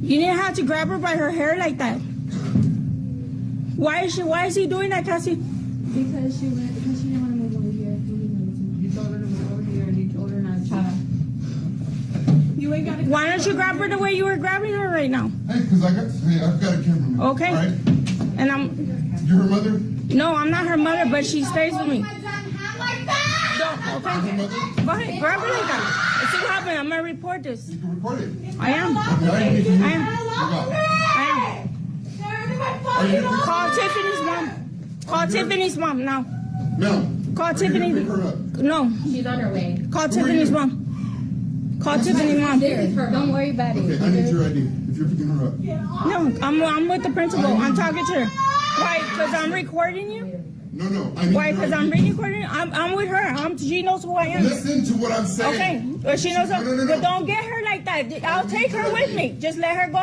You didn't have to grab her by her hair like that. Why is she? Why is he doing that, Cassie? Because she went, because she didn't want to move over here. He didn't You told her to move over here and you told her not to. Uh-huh. You ain't got to. Why don't you grab her the way you were grabbing her right now? Hey, because I got, hey, I've got a cameraman. Okay. All right? And I'm You're her mother? no, I'm not her mother, but she stays with me. I'm Okay. her mother? Go ahead, grab her like that. Let's see what happened. I'm gonna report this. You can record it. I am. I need. I am. I am. Call Tiffany's mom. Call Tiffany's mom now. No. Call Tiffany. gonna pick her up? No, She's on her way. call Tiffany's mom. Call Tiffany's mom. This is her. Don't worry about it. Okay, I need your ID if you're picking her up. No, I'm I'm with the principal. I'm talking to her. Why? Because I'm recording you. No, no, I need Why? Because I'm recording. I'm I'm with her. I'm. She knows who I am. Listen to what I'm saying. Okay, but she knows. No, no, no, But no. don't get her like that. I'll take her with me. Just let her go.